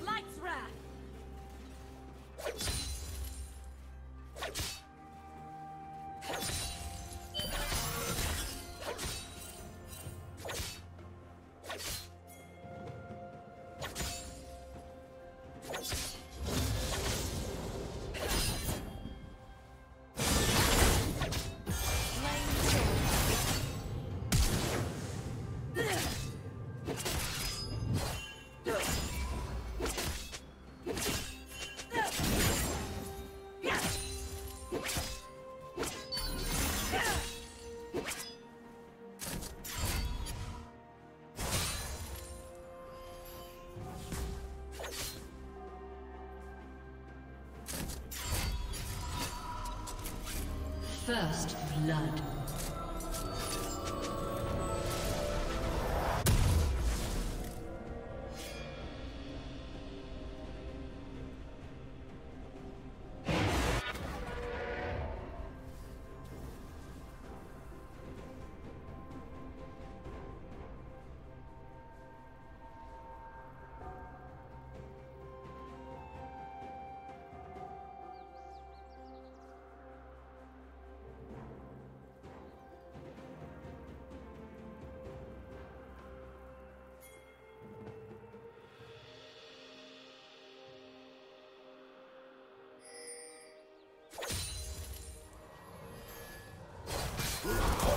lights First blood. Oh!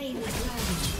Slain the dragon.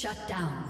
Shut down.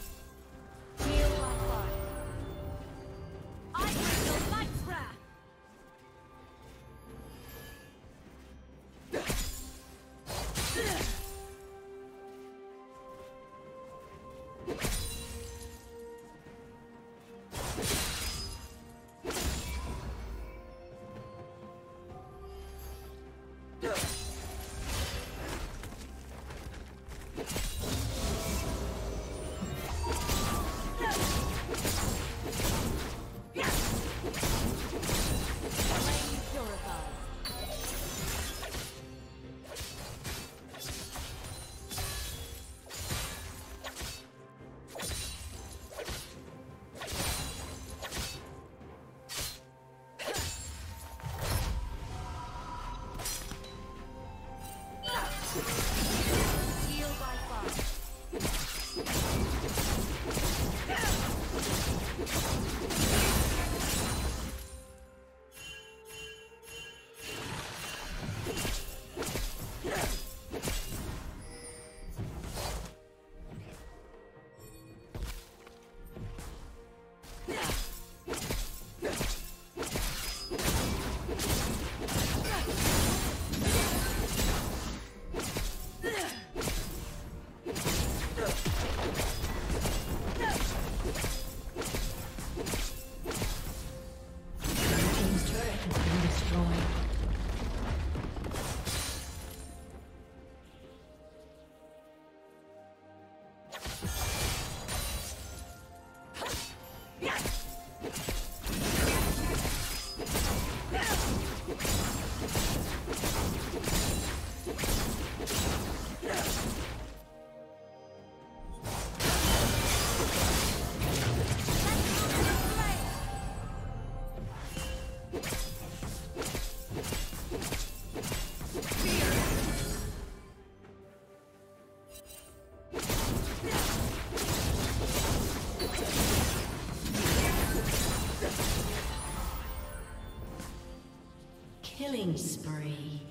Killing spree.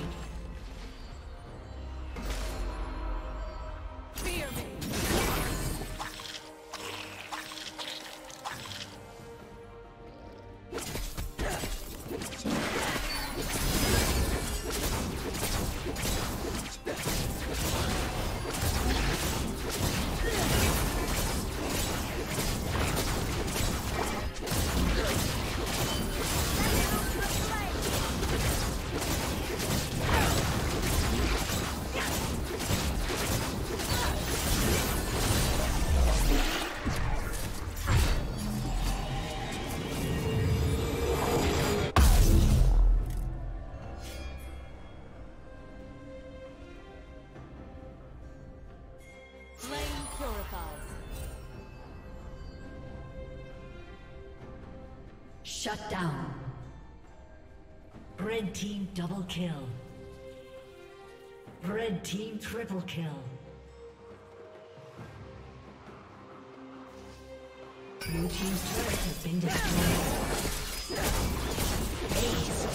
Shut down. Red team double kill. Red team triple kill. Blue team's turret has been destroyed. Ace.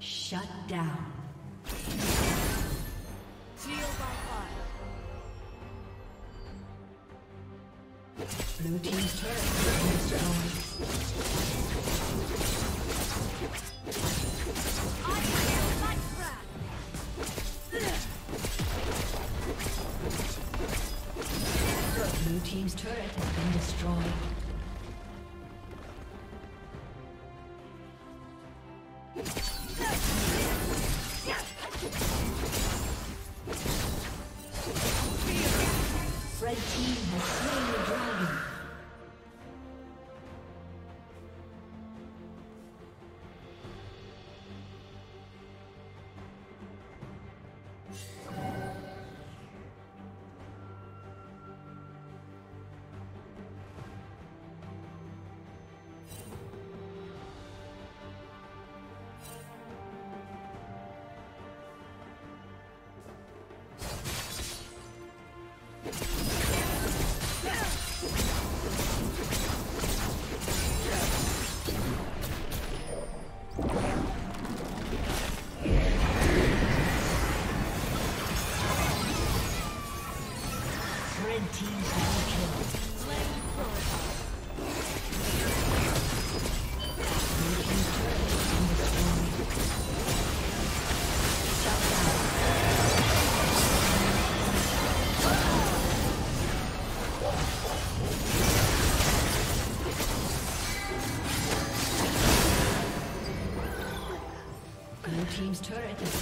Shut down. Blue team's turret has been Blue team's turret has been destroyed. Red team has slain team's turret is